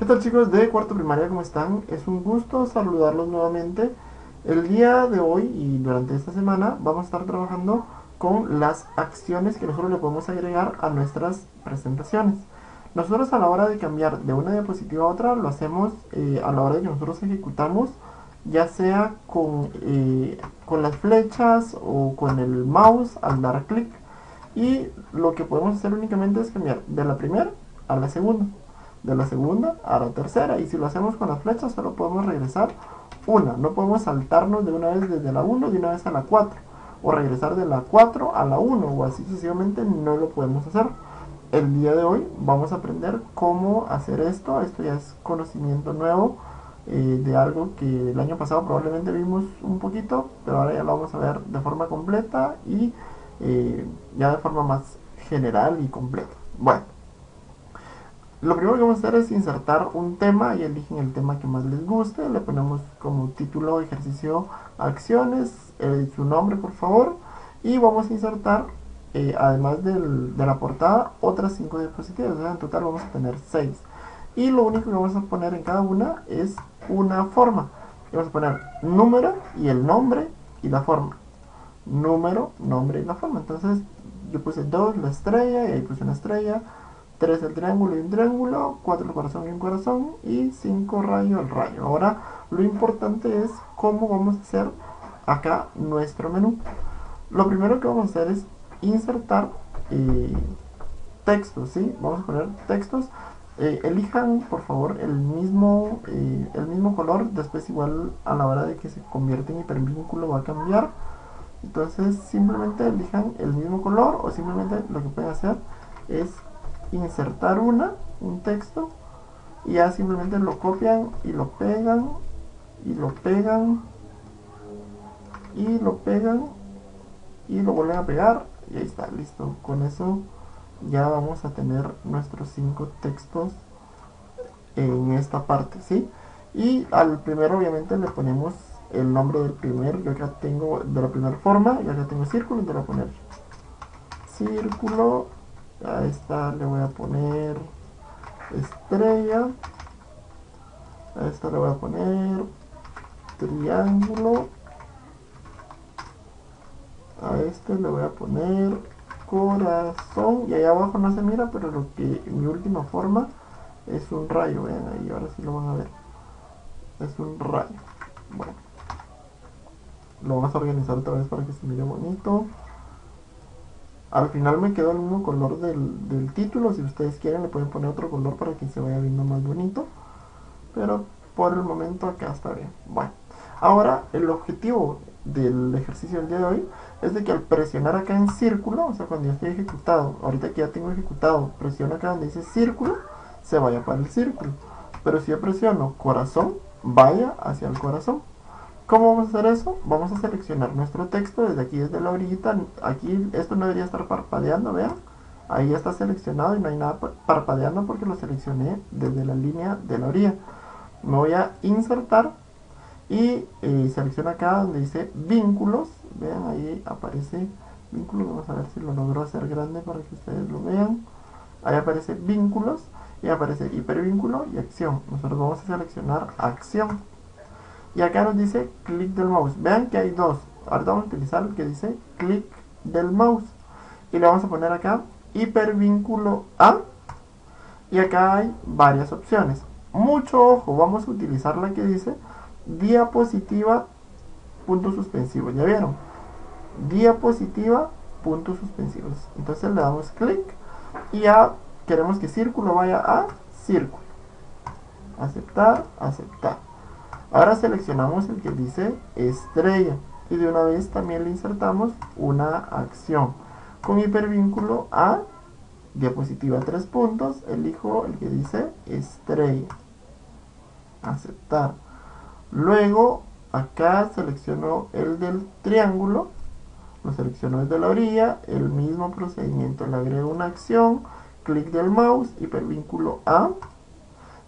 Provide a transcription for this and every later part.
¿Qué tal chicos de cuarto primaria? ¿Cómo están? Es un gusto saludarlos nuevamente. El día de hoy y durante esta semana vamos a estar trabajando con las acciones que nosotros le podemos agregar a nuestras presentaciones. Nosotros a la hora de cambiar de una diapositiva a otra lo hacemos eh, a la hora de que nosotros ejecutamos ya sea con, eh, con las flechas o con el mouse al dar clic y lo que podemos hacer únicamente es cambiar de la primera a la segunda de la segunda a la tercera y si lo hacemos con las flechas solo podemos regresar una. No podemos saltarnos de una vez desde la 1 de una vez a la 4 o regresar de la 4 a la 1 o así sucesivamente no lo podemos hacer. El día de hoy vamos a aprender cómo hacer esto. Esto ya es conocimiento nuevo eh, de algo que el año pasado probablemente vimos un poquito pero ahora ya lo vamos a ver de forma completa y eh, ya de forma más general y completa. Bueno lo primero que vamos a hacer es insertar un tema y eligen el tema que más les guste. Le ponemos como título ejercicio acciones, eh, su nombre por favor. Y vamos a insertar, eh, además de la portada, otras 5 diapositivas. en total vamos a tener 6. Y lo único que vamos a poner en cada una es una forma. vamos a poner número y el nombre y la forma. Número, nombre y la forma. Entonces yo puse 2, la estrella, y ahí puse una estrella 3 el triángulo y un triángulo, 4 el corazón y un corazón y 5 rayo el rayo. Ahora lo importante es cómo vamos a hacer acá nuestro menú. Lo primero que vamos a hacer es insertar eh, textos, ¿sí? Vamos a poner textos. Eh, elijan por favor el mismo, eh, el mismo color, después igual a la hora de que se convierte en hipervínculo va a cambiar. Entonces simplemente elijan el mismo color o simplemente lo que pueden hacer es insertar una, un texto, y ya simplemente lo copian y lo pegan, y lo pegan, y lo pegan, y lo vuelven a pegar, y ahí está, listo. Con eso ya vamos a tener nuestros cinco textos en esta parte, ¿sí? Y al primero obviamente le ponemos el nombre del primer, yo acá tengo de la primera forma, y acá tengo círculo, entonces voy a poner círculo a esta le voy a poner estrella. A esta le voy a poner triángulo. A este le voy a poner corazón. Y allá abajo no se mira pero lo que mi última forma es un rayo vean ahí ahora sí lo van a ver. Es un rayo. Bueno. Lo vamos a organizar otra vez para que se mire bonito al final me quedó el mismo color del, título. Si ustedes quieren le pueden poner otro color para que se vaya viendo más bonito. Pero por el momento acá está bien. Bueno, ahora el objetivo del ejercicio del día de hoy es de que al presionar acá en círculo, o sea cuando ya estoy ejecutado, ahorita que ya tengo ejecutado, presiono acá donde dice círculo, se vaya para el círculo. Pero si yo presiono corazón, vaya hacia el corazón. ¿Cómo vamos a hacer eso? Vamos a seleccionar nuestro texto desde aquí, desde la orillita. Aquí esto no debería estar parpadeando, vean. Ahí ya está seleccionado y no hay nada parpadeando porque lo seleccioné desde la línea de la orilla. Me voy a insertar y eh, selecciono acá donde dice vínculos. Vean, ahí aparece vínculos. Vamos a ver si lo logro hacer grande para que ustedes lo vean. Ahí aparece vínculos y aparece hipervínculo y acción. Nosotros vamos a seleccionar acción y acá nos dice clic del mouse. Vean que hay dos. Ahora vamos a utilizar el que dice clic del mouse. Y le vamos a poner acá hipervínculo A. Y acá hay varias opciones. Mucho ojo vamos a utilizar la que dice diapositiva puntos suspensivos ya vieron diapositiva puntos suspensivos entonces le damos clic y ya queremos que círculo vaya a círculo. Aceptar aceptar Ahora seleccionamos el que dice estrella y de una vez también le insertamos una acción. Con hipervínculo a diapositiva tres puntos, elijo el que dice estrella. Aceptar. Luego acá selecciono el del triángulo, lo selecciono desde la orilla, el mismo procedimiento, le agrego una acción, clic del mouse, hipervínculo a,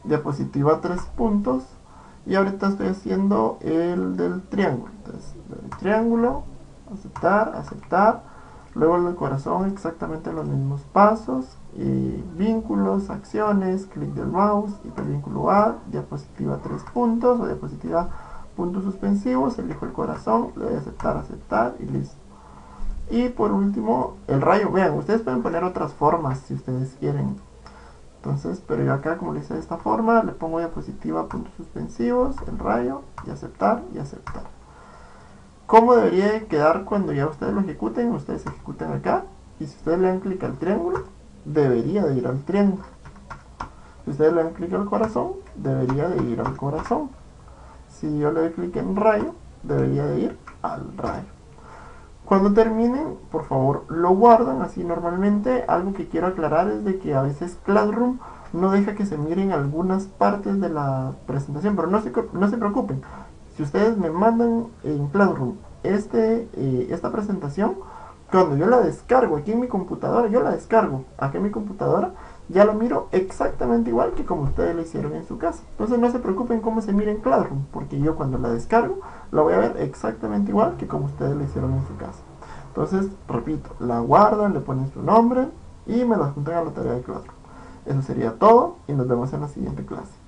diapositiva tres puntos, y ahorita estoy haciendo el del triángulo entonces el triángulo aceptar aceptar Luego el corazón exactamente los mismos pasos, y vínculos, acciones, clic del mouse, hipervínculo A, diapositiva tres puntos o diapositiva puntos suspensivos, elijo el corazón, le doy a aceptar, aceptar y listo. Y por último, el rayo. Vean, ustedes pueden poner otras formas si ustedes quieren. Entonces, pero yo acá como le hice de esta forma, le pongo diapositiva puntos suspensivos, el rayo, y aceptar, y aceptar. ¿Cómo debería quedar cuando ya ustedes lo ejecuten? Ustedes ejecuten acá, y si ustedes le dan clic al triángulo, debería de ir al triángulo. Si ustedes le dan clic al corazón, debería de ir al corazón. Si yo le doy clic en rayo, debería de ir al rayo. Cuando terminen, por favor, lo guardan así normalmente. Algo que quiero aclarar es de que a veces Classroom no deja que se miren algunas partes de la presentación, pero no se, no se preocupen. Si ustedes me mandan en Classroom este, eh, esta presentación, cuando yo la descargo aquí en mi computadora, yo la descargo aquí en mi computadora, ya lo miro exactamente igual que como ustedes lo hicieron en su casa. Entonces no se preocupen cómo se mira en Classroom, porque yo cuando la descargo, la voy a ver exactamente igual que como ustedes lo hicieron en su casa. Entonces, repito, la guardan, le ponen su nombre y me la juntan a la tarea de Classroom. Eso sería todo y nos vemos en la siguiente clase.